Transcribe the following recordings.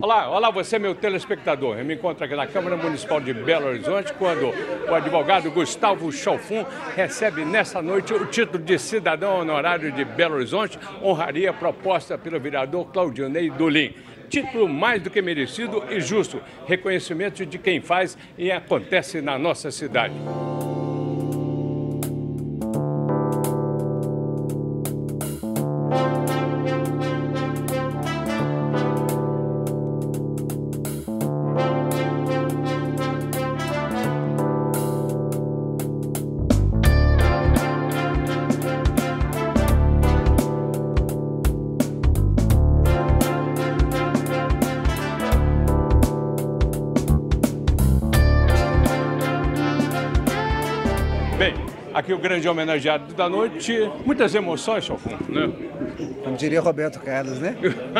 Olá, olá você, meu telespectador. Eu me encontro aqui na Câmara Municipal de Belo Horizonte quando o advogado Gustavo Chalfun recebe nessa noite o título de cidadão honorário de Belo Horizonte, honraria proposta pelo vereador Claudionei Dulim. Título mais do que merecido e justo, reconhecimento de quem faz e acontece na nossa cidade. Aqui o grande homenageado da noite. Muitas emoções, Chalfun, né? Como diria Roberto Carlos, né?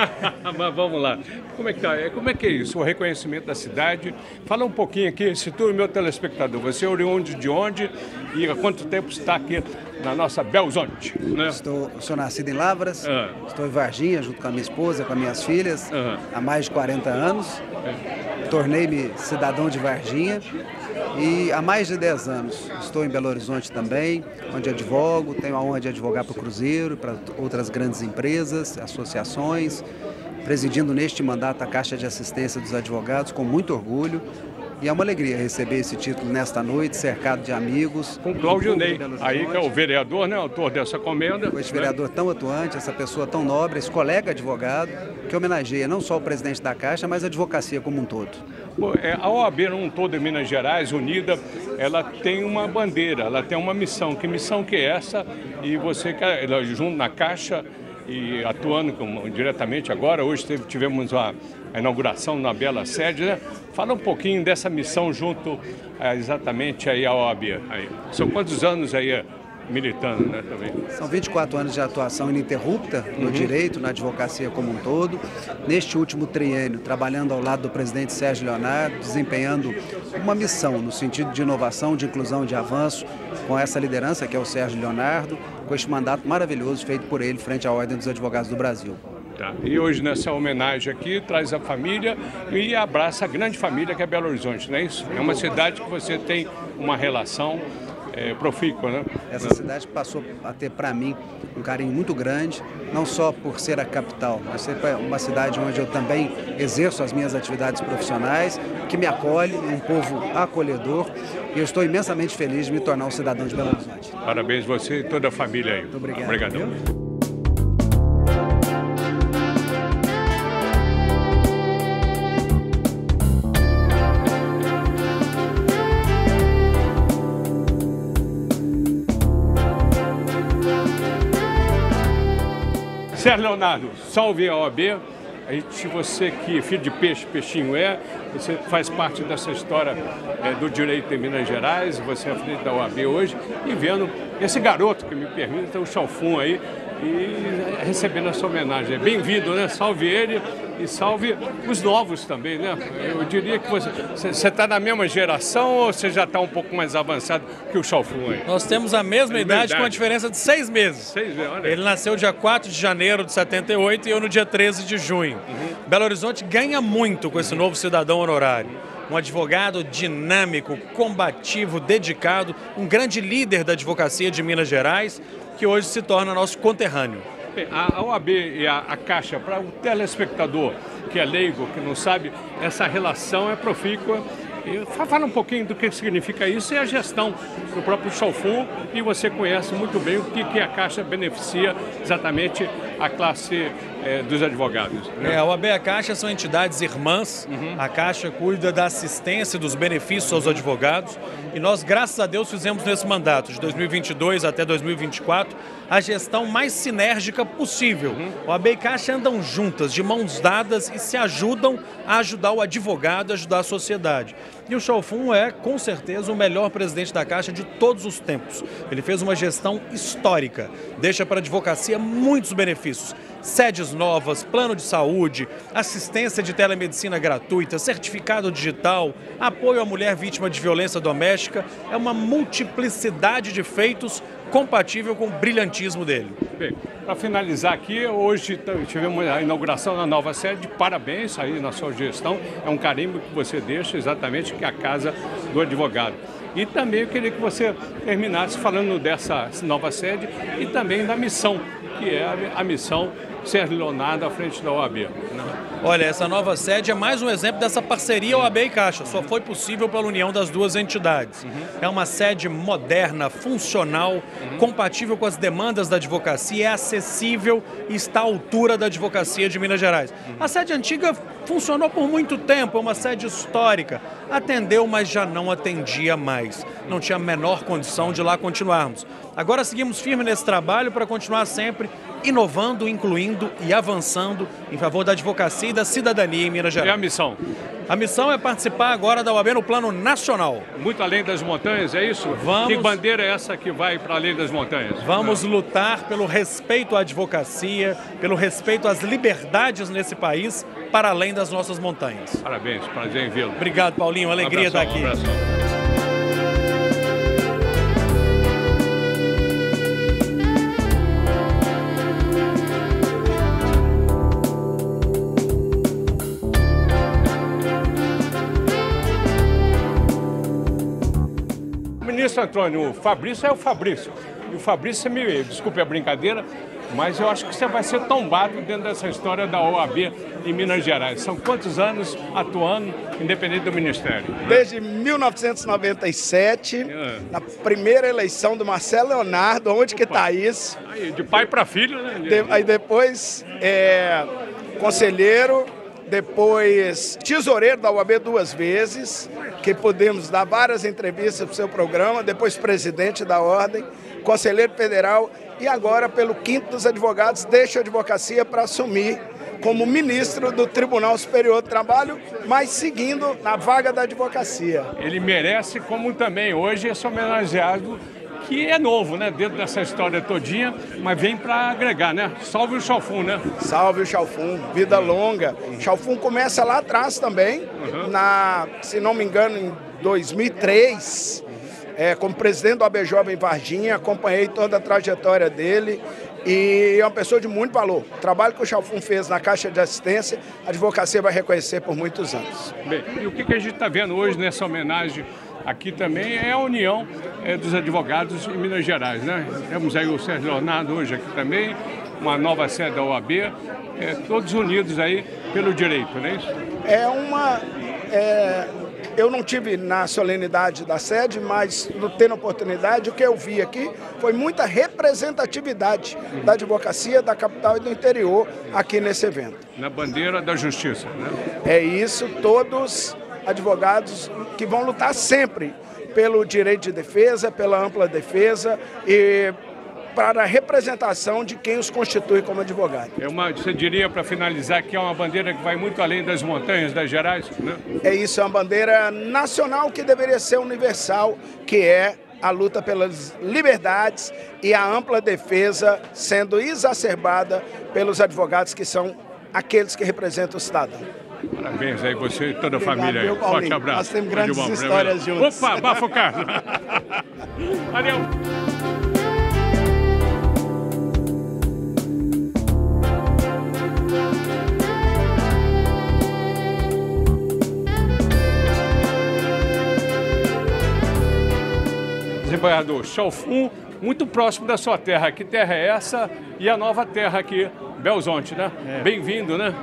Mas vamos lá. Como é, que tá? É, como é que é isso? O reconhecimento da cidade. Fala um pouquinho aqui, situa o meu telespectador. Você é oriundo de onde e há quanto tempo está aqui na nossa Belzonte? Né? Estou, sou nascido em Lavras, Ah. estou em Varginha junto com a minha esposa, com as minhas filhas, Aham. há mais de 40 anos. Tornei-me cidadão de Varginha e há mais de 10 anos estou em Belo Horizonte também, onde advogo, tenho a honra de advogar para o Cruzeiro, para outras grandes empresas, associações, presidindo neste mandato a Caixa de Assistência dos Advogados com muito orgulho. E é uma alegria receber esse título nesta noite, cercado de amigos. Com Cláudio Ney, aí que é o vereador, né? Autor dessa comenda. Com esse né? vereador tão atuante, essa pessoa tão nobre, esse colega advogado, que homenageia não só o presidente da Caixa, mas a advocacia como um todo. Bom, é, A OAB, num todo em Minas Gerais, unida, ela tem uma bandeira, ela tem uma missão. Que missão que é essa? E você, que ela, junto na Caixa e atuando com- diretamente agora, hoje teve- tivemos a, inauguração na bela sede, né? Fala um pouquinho dessa missão junto a, exatamente aí à OAB. Aí. São quantos anos aí eh, militando, né, também? São 24 anos de atuação ininterrupta no direito, na advocacia como um todo. Neste último triênio, trabalhando ao lado do presidente Sérgio Leonardo, desempenhando uma missão no sentido de inovação, de inclusão, de avanço, com essa liderança que é o Sérgio Leonardo, com este mandato maravilhoso feito por ele frente à Ordem dos Advogados do Brasil. Tá. E hoje, nessa homenagem aqui, traz a família e abraça a grande família que é Belo Horizonte, não é isso? É uma cidade que você tem uma relação é, profícua, né? Essa cidade passou a ter para mim um carinho muito grande, não só por ser a capital, mas ser uma cidade onde eu também exerço as minhas atividades profissionais, que me acolhe, um povo acolhedor, e eu estou imensamente feliz de me tornar um cidadão de Belo Horizonte. Parabéns você e toda a família aí. Muito obrigado. Obrigadão. Sérgio Leonardo, salve a OAB. A gente, você que filho de peixe, peixinho é, você faz parte dessa história é, do direito em Minas Gerais, você é à frente da OAB hoje, e vendo esse garoto que me permite, o Chalfun aí, e recebendo essa homenagem. Bem-vindo, né? Salve ele e salve os novos também, né? Eu diria que você está na mesma geração ou você já está um pouco mais avançado que o Chalfun aí? Nós temos a mesma Mesma idade, com a idade. diferença de seis meses. Seis meses, olha. Ele nasceu dia 4 de janeiro de 78 e eu no dia 13 de junho. Belo Horizonte ganha muito com esse novo cidadão honorário. Um advogado dinâmico, combativo, dedicado, um grande líder da advocacia de Minas Gerais, que hoje se torna nosso conterrâneo. A OAB e a Caixa, para o telespectador que é leigo, que não sabe, essa relação é profícua. E fa- fala um pouquinho do que significa isso e a gestão do próprio Chalfun, e você conhece muito bem o que, que a Caixa beneficia exatamente a classe eh, dos advogados. né? É, a OAB e a Caixa são entidades irmãs. A Caixa cuida da assistência e dos benefícios aos advogados. E nós, graças a Deus, fizemos nesse mandato, de 2022 até 2024, a gestão mais sinérgica possível. OAB e Caixa andam juntas, de mãos dadas e se ajudam a ajudar o advogado, a ajudar a sociedade. E o Chalfun é, com certeza, o melhor presidente da Caixa de todos os tempos. Ele fez uma gestão histórica, deixa para a advocacia muitos benefícios. Sedes novas, plano de saúde, assistência de telemedicina gratuita, certificado digital, apoio à mulher vítima de violência doméstica. É uma multiplicidade de feitos compatível com o brilhantismo dele. Bem, para finalizar aqui, hoje tivemos a inauguração da nova sede. Parabéns aí na sua gestão. É um carimbo que você deixa exatamente que é a casa do advogado. E também eu queria que você terminasse falando dessa nova sede e também da missão, que é a missão Sérgio Leonardo à frente da OAB. Olha, essa nova sede é mais um exemplo dessa parceria OAB e Caixa. Só foi possível pela união das duas entidades. Uhum. É uma sede moderna, funcional, uhum. compatível com as demandas da advocacia, é acessível e está à altura da advocacia de Minas Gerais. Uhum. A sede antiga funcionou por muito tempo, é uma sede histórica. Atendeu, mas já não atendia mais. Não tinha a menor condição de lá continuarmos. Agora seguimos firme nesse trabalho para continuar sempre inovando, incluindo e avançando em favor da advocacia da cidadania em Minas Gerais. E a missão? A missão é participar agora da UAB no plano nacional. Muito além das montanhas, é isso? Vamos... Que bandeira é essa que vai para além das montanhas? Vamos lutar pelo respeito à advocacia, pelo respeito às liberdades nesse país, para além das nossas montanhas. Parabéns, prazer em vê-lo. Obrigado, Paulinho. Alegria um abração, estar aqui. Um ministro Antônio, o Fabrício é o Fabrício. E o Fabrício, você me desculpe a brincadeira, mas eu acho que você vai ser tombado dentro dessa história da OAB em Minas Gerais. São quantos anos atuando independente do Ministério? Desde 1997, é. na primeira eleição do Marcelo Leonardo, onde Opa. que está isso? Aí, de pai para filho, né? De, aí depois, é, conselheiro, depois tesoureiro da UAB duas vezes, que podemos dar várias entrevistas para o seu programa, depois presidente da ordem, conselheiro federal e agora, pelo quinto dos advogados, deixa a advocacia para assumir como ministro do Tribunal Superior do Trabalho, mas seguindo na vaga da advocacia. Ele merece, como também hoje, esse homenageado que é novo, né? Dentro dessa história todinha, mas vem para agregar, né? Salve o Chalfun, né? Salve o Chalfun, vida longa. Uhum. Chalfun começa lá atrás também, uhum. na, se não me engano, em 2003, é, como presidente do AB Jovem Varginha, acompanhei toda a trajetória dele e é uma pessoa de muito valor. O trabalho que o Chalfun fez na Caixa de Assistência, a advocacia vai reconhecer por muitos anos. Bem, e o que, que a gente está vendo hoje nessa homenagem aqui também é a união é, dos advogados em Minas Gerais. Né? Temos aí o Sérgio Leonardo hoje aqui também, uma nova sede da OAB, é, todos unidos aí pelo direito, não é isso? É uma. É, eu não tive na solenidade da sede, mas no tendo oportunidade, o que eu vi aqui foi muita representatividade uhum. da advocacia da capital e do interior aqui nesse evento. Na bandeira da justiça, né? É isso, todos advogados que vão lutar sempre pelo direito de defesa, pela ampla defesa e para a representação de quem os constitui como advogado. É uma, você diria, para finalizar, que é uma bandeira que vai muito além das montanhas das Gerais? Né? É isso, é uma bandeira nacional que deveria ser universal, que é a luta pelas liberdades e a ampla defesa sendo exacerbada pelos advogados que são aqueles que representam o cidadão. Parabéns aí você e toda a família aí. Forte abraço. Nós temos grandes bom, histórias juntos. Opa, Bafo Carlos. Valeu. Desembargador Chalfun, muito próximo da sua terra. Que terra é essa? E a nova terra aqui Belzonte, né? É. Bem-vindo, né?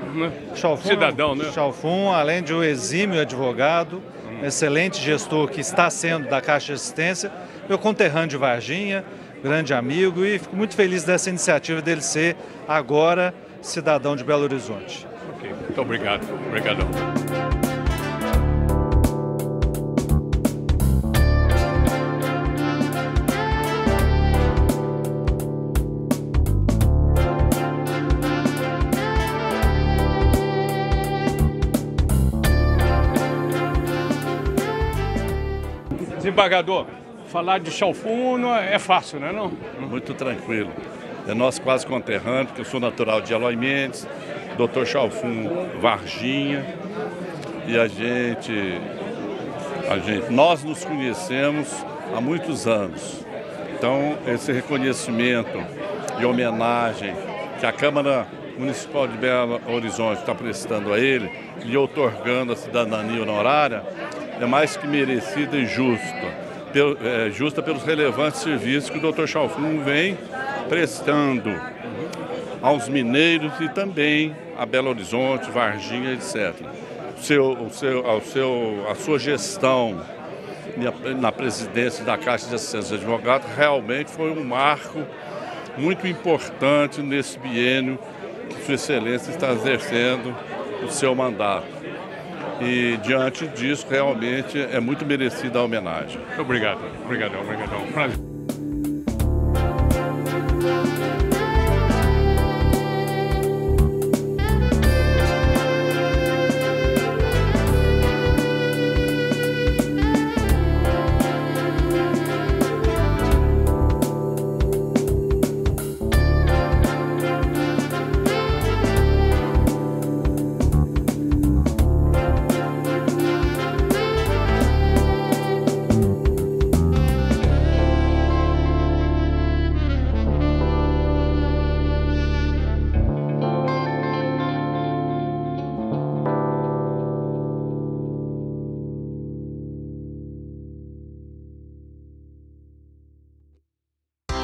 Chalfun, Cidadão, né? Chalfun, além de um exímio advogado, hum. um excelente gestor que está sendo da Caixa de Assistência, meu conterrâneo de Varginha, grande amigo e fico muito feliz dessa iniciativa dele ser agora cidadão de Belo Horizonte. Ok, muito obrigado. Obrigadão. Desembargador, falar de Chalfuno é fácil, não é não? Muito tranquilo. É nosso quase conterrâneo, porque eu sou natural de Aloy Mendes, doutor Chalfun Varginha, e a gente, a gente, nós nos conhecemos há muitos anos. Então, esse reconhecimento e homenagem que a Câmara Municipal de Belo Horizonte está prestando a ele, lhe otorgando a cidadania honorária, é mais que merecida e justa. É, justa pelos relevantes serviços que o Dr. Chalfun vem prestando aos mineiros e também a Belo Horizonte, Varginha, etc. O seu, o seu, ao seu, a sua gestão na presidência da Caixa de Assistência de Advogados realmente foi um marco muito importante nesse biênio que Sua Excelência está exercendo o seu mandato. E diante disso, realmente é muito merecida a homenagem. Obrigado, obrigado, obrigado.